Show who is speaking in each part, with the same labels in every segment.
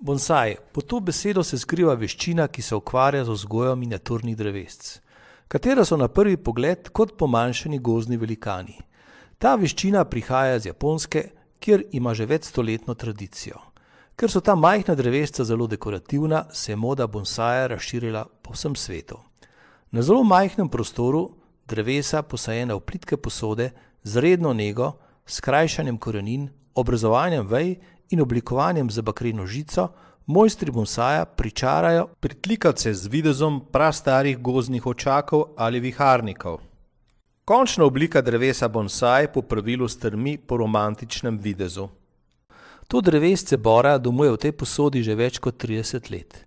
Speaker 1: Bonsai, pod to besedo se skriva veščina, ki se ukvarja z vzgojo miniaturnih drevesc, katera so na prvi pogled kot pomanjšani gozdni velikani. Ta veščina prihaja iz Japonske, kjer ima že večstoletno tradicijo. Ker so ta majhna drevesca zelo dekorativna, se je moda bonsaja razširila po vsem svetu. Na zelo majhnem prostoru drevesa, posajena v plitke posode, z redno nego, skrajšanjem korenin, obrezovanjem vej in oblikovanjem z bakreno žico, mojstri bonsaja pričarajo pritlikavce z videzom prastarih gozdnih očakov ali viharnikov. Končna oblika drevesa bonsai po pravilu strmi po romantičnem videzu. To drevesce bora domuje v tej posodi že več kot trideset let.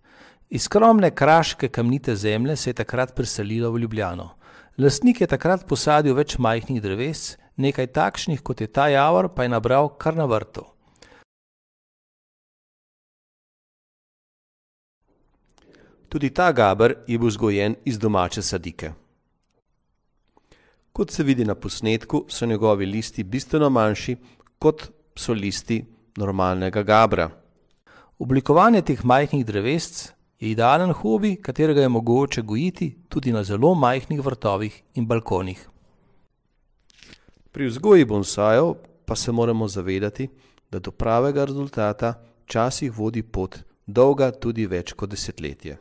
Speaker 1: Iz skromne kraške kamnite zemlje se je takrat preselilo v Ljubljano. Lastnik je takrat posadil več majhnih dreves, nekaj takšnih, kot je ta javor, pa je nabral kar na vrtu. Tudi ta gaber je bil vzgojen iz domače sadike. Kot se vidi na posnetku, so njegovi listi bistveno manjši, kot so listi normalnega gabra. Oblikovanje teh majhnih drevesc je idealen hobi, katerega je mogoče gojiti tudi na zelo majhnih vrtovih in balkonih. Pri vzgoji bonsajev pa se moramo zavedati, da do pravega rezultata včasih vodi pot, dolga tudi več kot desetletje.